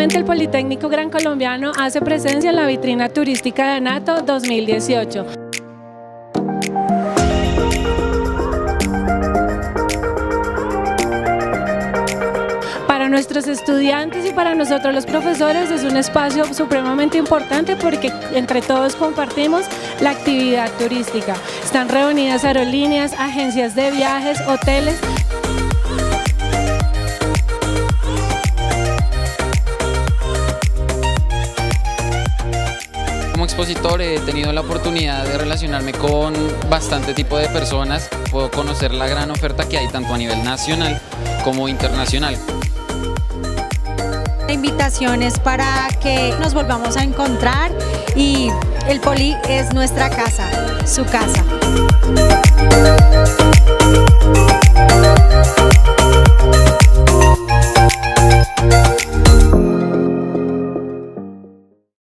El Politécnico Gran Colombiano hace presencia en la vitrina turística de ANATO 2018. Para nuestros estudiantes y para nosotros los profesores es un espacio supremamente importante porque entre todos compartimos la actividad turística. Están reunidas aerolíneas, agencias de viajes, hoteles, Como expositor he tenido la oportunidad de relacionarme con bastante tipo de personas, puedo conocer la gran oferta que hay tanto a nivel nacional como internacional. La invitación es para que nos volvamos a encontrar y el Poli es nuestra casa, su casa.